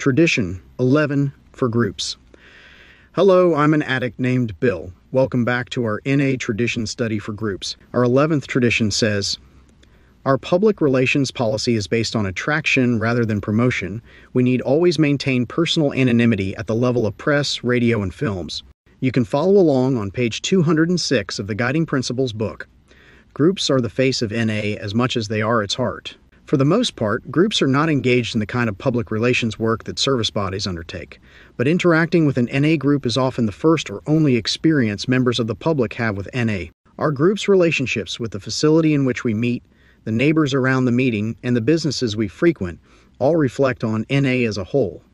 Tradition 11 for groups. Hello, I'm an addict named Bill. Welcome back to our NA tradition study for groups. Our 11th tradition says, our public relations policy is based on attraction rather than promotion. We need always maintain personal anonymity at the level of press, radio, and films. You can follow along on page 206 of the Guiding Principles book. Groups are the face of NA as much as they are its heart. For the most part, groups are not engaged in the kind of public relations work that service bodies undertake, but interacting with an NA group is often the first or only experience members of the public have with NA. Our group's relationships with the facility in which we meet, the neighbors around the meeting, and the businesses we frequent all reflect on NA as a whole.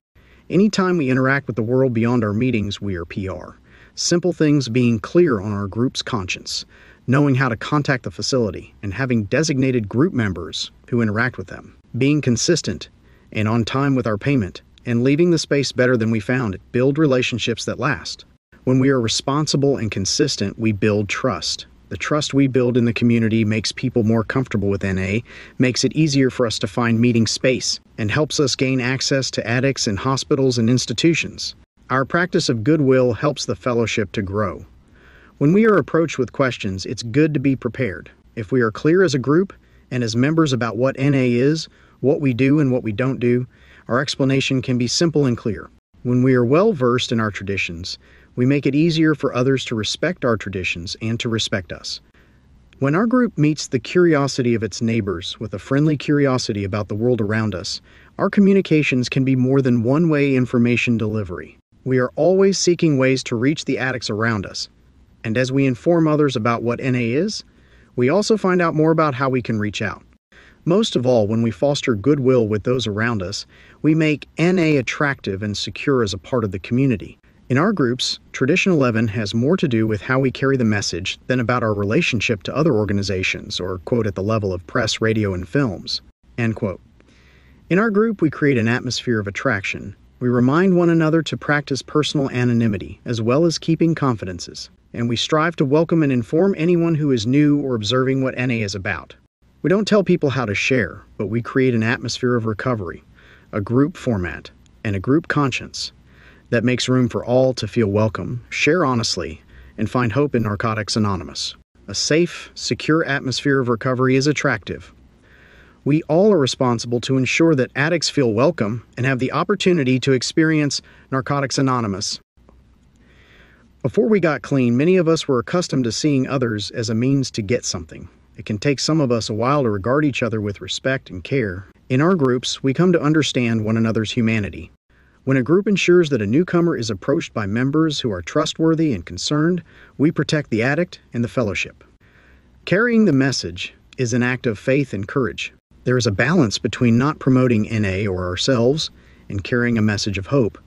Anytime we interact with the world beyond our meetings, we are PR. Simple things being clear on our group's conscience, knowing how to contact the facility, and having designated group members who interact with them, being consistent and on time with our payment, and leaving the space better than we found it, build relationships that last. When we are responsible and consistent, we build trust. The trust we build in the community makes people more comfortable with NA, makes it easier for us to find meeting space, and helps us gain access to addicts in hospitals and institutions. Our practice of goodwill helps the fellowship to grow. When we are approached with questions, it's good to be prepared. If we are clear as a group and as members about what NA is, what we do, and what we don't do, our explanation can be simple and clear. When we are well versed in our traditions, we make it easier for others to respect our traditions and to respect us. When our group meets the curiosity of its neighbors with a friendly curiosity about the world around us, our communications can be more than one way information delivery. We are always seeking ways to reach the addicts around us, and as we inform others about what NA is, we also find out more about how we can reach out. Most of all, when we foster goodwill with those around us, we make NA attractive and secure as a part of the community. In our groups, Tradition 11 has more to do with how we carry the message than about our relationship to other organizations or, quote, at the level of press, radio, and films, end quote. In our group, we create an atmosphere of attraction. We remind one another to practice personal anonymity as well as keeping confidences and we strive to welcome and inform anyone who is new or observing what NA is about. We don't tell people how to share, but we create an atmosphere of recovery, a group format, and a group conscience that makes room for all to feel welcome, share honestly, and find hope in Narcotics Anonymous. A safe, secure atmosphere of recovery is attractive. We all are responsible to ensure that addicts feel welcome and have the opportunity to experience Narcotics Anonymous before we got clean, many of us were accustomed to seeing others as a means to get something. It can take some of us a while to regard each other with respect and care. In our groups, we come to understand one another's humanity. When a group ensures that a newcomer is approached by members who are trustworthy and concerned, we protect the addict and the fellowship. Carrying the message is an act of faith and courage. There is a balance between not promoting NA or ourselves and carrying a message of hope.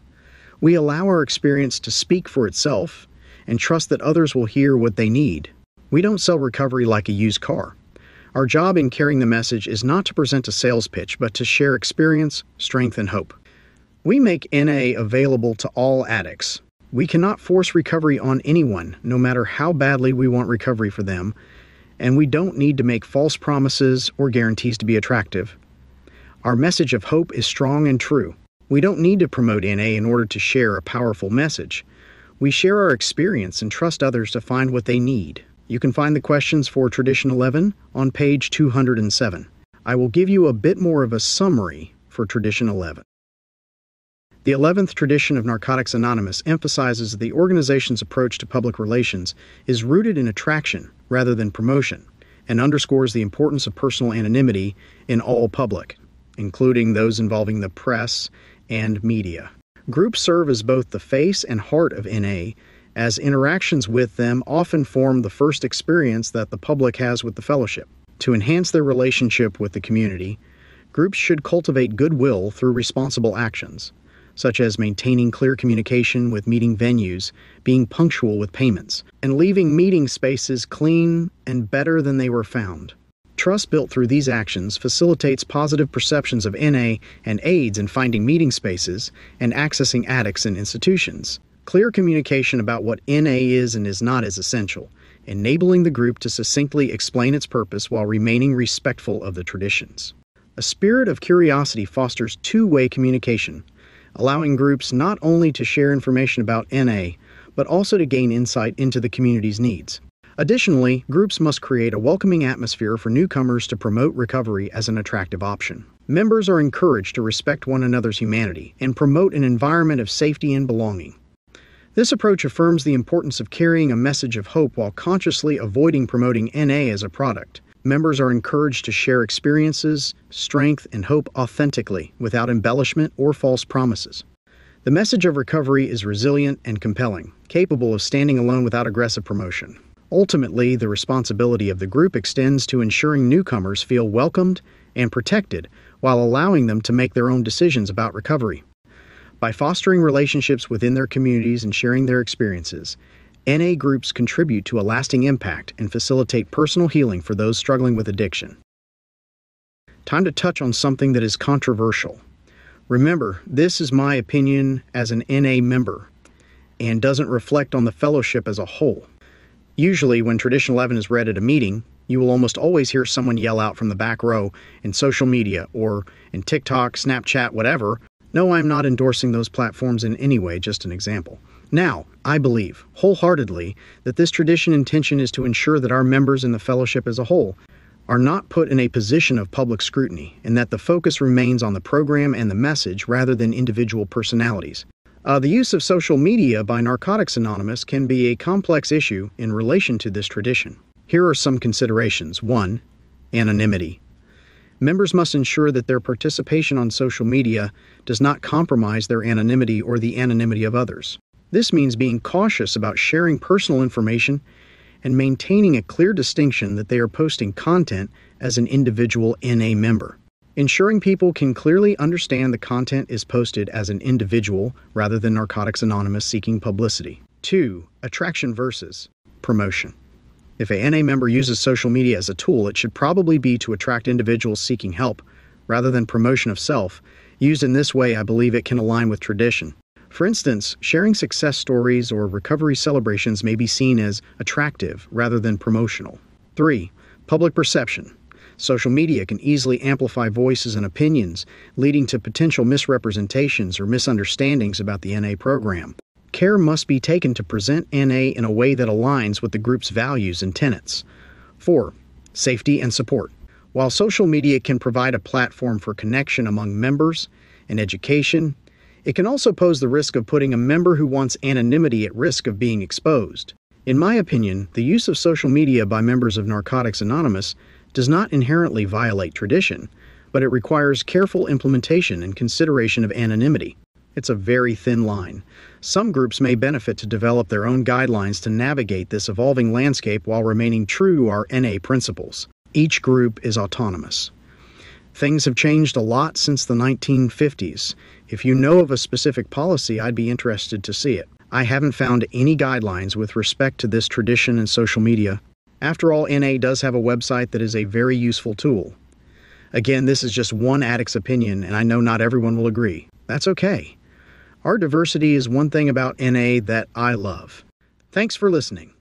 We allow our experience to speak for itself and trust that others will hear what they need. We don't sell recovery like a used car. Our job in carrying the message is not to present a sales pitch, but to share experience, strength, and hope. We make NA available to all addicts. We cannot force recovery on anyone, no matter how badly we want recovery for them, and we don't need to make false promises or guarantees to be attractive. Our message of hope is strong and true. We don't need to promote NA in order to share a powerful message. We share our experience and trust others to find what they need. You can find the questions for Tradition 11 on page 207. I will give you a bit more of a summary for Tradition 11. The 11th tradition of Narcotics Anonymous emphasizes that the organization's approach to public relations is rooted in attraction rather than promotion and underscores the importance of personal anonymity in all public, including those involving the press and media. Groups serve as both the face and heart of NA, as interactions with them often form the first experience that the public has with the fellowship. To enhance their relationship with the community, groups should cultivate goodwill through responsible actions, such as maintaining clear communication with meeting venues, being punctual with payments, and leaving meeting spaces clean and better than they were found. Trust built through these actions facilitates positive perceptions of NA and aids in finding meeting spaces and accessing addicts in institutions. Clear communication about what NA is and is not is essential, enabling the group to succinctly explain its purpose while remaining respectful of the traditions. A spirit of curiosity fosters two way communication. allowing groups not only to share information about NA, but also to gain insight into the community's needs. Additionally, groups must create a welcoming atmosphere for newcomers to promote recovery as an attractive option. Members are encouraged to respect one another's humanity and promote an environment of safety and belonging. This approach affirms the importance of carrying a message of hope while consciously avoiding promoting NA as a product. Members are encouraged to share experiences, strength, and hope authentically without embellishment or false promises. The message of recovery is resilient and compelling, capable of standing alone without aggressive promotion. Ultimately, the responsibility of the group extends to ensuring newcomers feel welcomed and protected while allowing them to make their own decisions about recovery. By fostering relationships within their communities and sharing their experiences, NA groups contribute to a lasting impact and facilitate personal healing for those struggling with addiction. Time to touch on something that is controversial. Remember, this is my opinion as an NA member and doesn't reflect on the fellowship as a whole. Usually, when Tradition 11 is read at a meeting, you will almost always hear someone yell out from the back row in social media or in TikTok, Snapchat, whatever. No, I'm not endorsing those platforms in any way, just an example. Now, I believe wholeheartedly that this tradition intention is to ensure that our members in the fellowship as a whole are not put in a position of public scrutiny and that the focus remains on the program and the message rather than individual personalities. Uh, the use of social media by Narcotics Anonymous can be a complex issue in relation to this tradition. Here are some considerations. 1. Anonymity. Members must ensure that their participation on social media does not compromise their anonymity or the anonymity of others. This means being cautious about sharing personal information and maintaining a clear distinction that they are posting content as an individual NA member. Ensuring people can clearly understand the content is posted as an individual rather than Narcotics Anonymous seeking publicity. 2. Attraction versus promotion. If a NA member uses social media as a tool, it should probably be to attract individuals seeking help rather than promotion of self. Used in this way, I believe it can align with tradition. For instance, sharing success stories or recovery celebrations may be seen as attractive rather than promotional. 3. Public perception. Social media can easily amplify voices and opinions, leading to potential misrepresentations or misunderstandings about the NA program. Care must be taken to present NA in a way that aligns with the group's values and tenets. 4. Safety and support. While social media can provide a platform for connection among members and education, it can also pose the risk of putting a member who wants anonymity at risk of being exposed. In my opinion, the use of social media by members of Narcotics Anonymous does not inherently violate tradition, but it requires careful implementation and consideration of anonymity. It's a very thin line. Some groups may benefit to develop their own guidelines to navigate this evolving landscape while remaining true to our NA principles. Each group is autonomous. Things have changed a lot since the 1950s. If you know of a specific policy, I'd be interested to see it. I haven't found any guidelines with respect to this tradition in social media after all, NA does have a website that is a very useful tool. Again, this is just one addict's opinion, and I know not everyone will agree. That's okay. Our diversity is one thing about NA that I love. Thanks for listening.